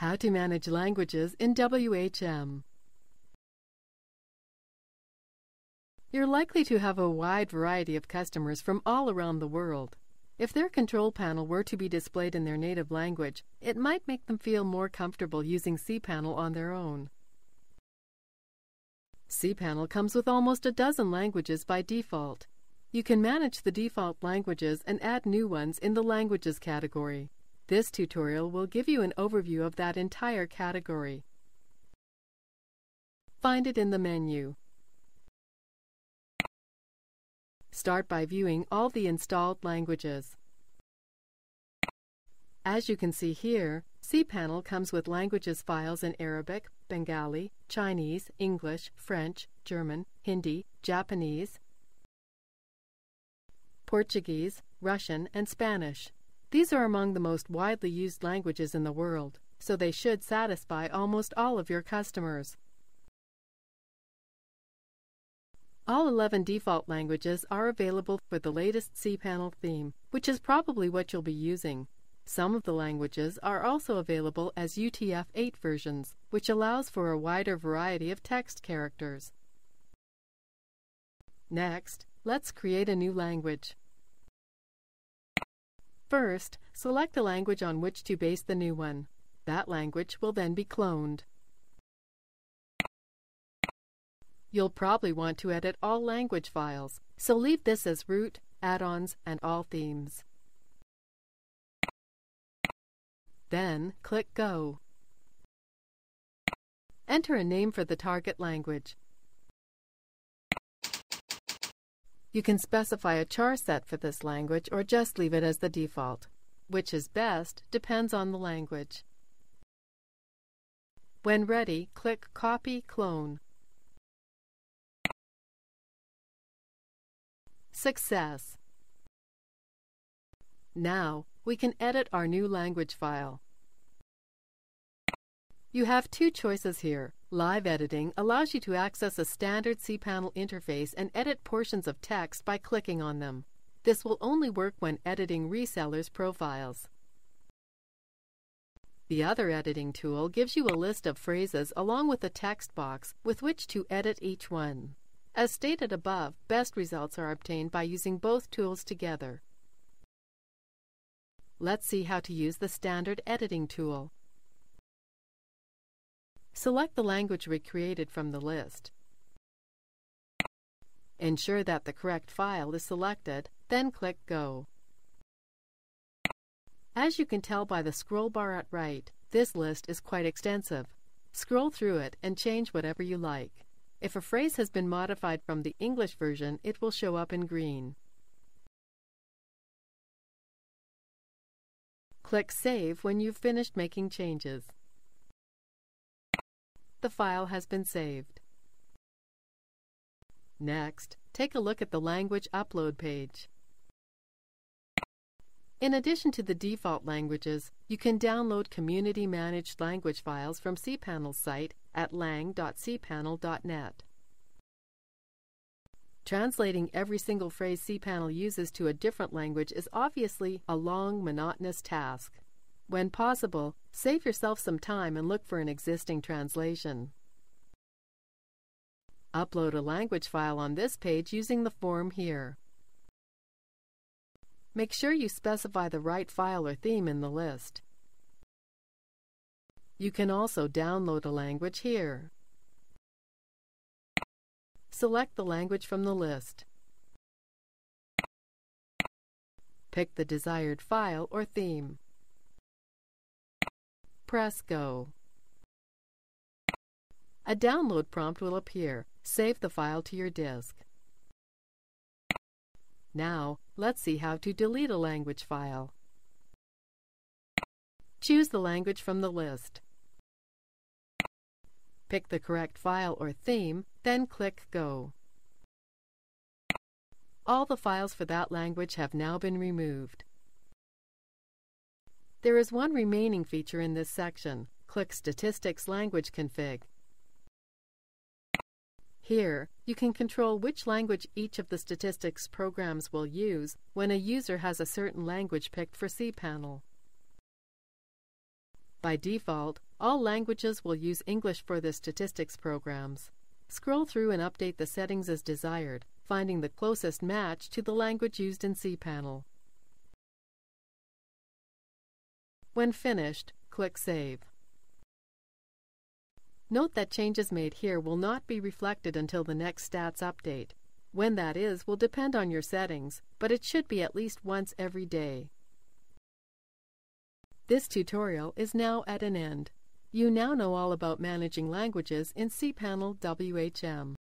How to manage languages in WHM. You're likely to have a wide variety of customers from all around the world. If their control panel were to be displayed in their native language, it might make them feel more comfortable using cPanel on their own. cPanel comes with almost a dozen languages by default. You can manage the default languages and add new ones in the Languages category. This tutorial will give you an overview of that entire category. Find it in the menu. Start by viewing all the installed languages. As you can see here, cPanel comes with languages files in Arabic, Bengali, Chinese, English, French, German, Hindi, Japanese, Portuguese, Russian, and Spanish. These are among the most widely used languages in the world, so they should satisfy almost all of your customers. All 11 default languages are available for the latest cPanel theme, which is probably what you'll be using. Some of the languages are also available as UTF-8 versions, which allows for a wider variety of text characters. Next, let's create a new language. First, select the language on which to base the new one. That language will then be cloned. You'll probably want to edit all language files, so leave this as root, add-ons, and all themes. Then, click Go. Enter a name for the target language. You can specify a char set for this language or just leave it as the default. Which is best depends on the language. When ready, click Copy Clone. Success! Now, we can edit our new language file. You have two choices here. Live editing allows you to access a standard cPanel interface and edit portions of text by clicking on them. This will only work when editing resellers' profiles. The other editing tool gives you a list of phrases along with a text box with which to edit each one. As stated above, best results are obtained by using both tools together. Let's see how to use the standard editing tool. Select the language recreated from the list. Ensure that the correct file is selected, then click Go. As you can tell by the scroll bar at right, this list is quite extensive. Scroll through it and change whatever you like. If a phrase has been modified from the English version, it will show up in green. Click Save when you've finished making changes the file has been saved. Next, take a look at the language upload page. In addition to the default languages, you can download community-managed language files from cPanel's site at lang.cpanel.net. Translating every single phrase cPanel uses to a different language is obviously a long, monotonous task. When possible, save yourself some time and look for an existing translation. Upload a language file on this page using the form here. Make sure you specify the right file or theme in the list. You can also download a language here. Select the language from the list. Pick the desired file or theme. Press Go. A download prompt will appear. Save the file to your disk. Now, let's see how to delete a language file. Choose the language from the list. Pick the correct file or theme, then click Go. All the files for that language have now been removed. There is one remaining feature in this section. Click Statistics Language Config. Here, you can control which language each of the statistics programs will use when a user has a certain language picked for cPanel. By default, All languages will use English for the statistics programs. Scroll through and update the settings as desired, finding the closest match to the language used in cPanel. When finished, click Save. Note that changes made here will not be reflected until the next stats update. When that is will depend on your settings, but it should be at least once every day. This tutorial is now at an end. You now know all about managing languages in cPanel WHM.